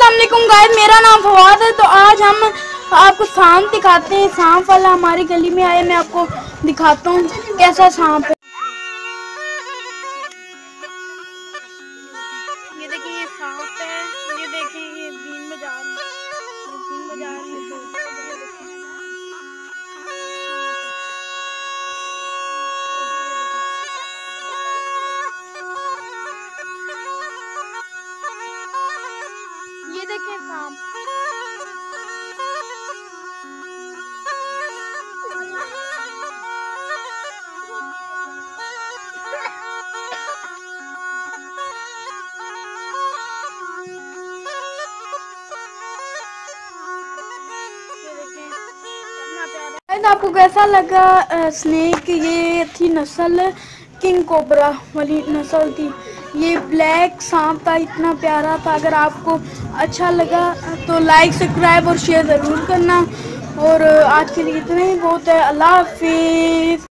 वालेकुम गाइस, मेरा नाम फवाद है। तो आज हम आपको सांप दिखाते हैं। सांप वाला हमारी गली में आए मैं आपको दिखाता हूँ कैसा सांप है। ये देखिए सांप है। आपको कैसा लगा स्नेक ये थी नस्ल किंग कोबरा वाली नस्ल थी ये ब्लैक सांप था, इतना प्यारा था। अगर आपको अच्छा लगा तो लाइक सब्सक्राइब और शेयर ज़रूर करना। और, आज के लिए इतना ही। बहुत है। अल्लाह हाफिज़।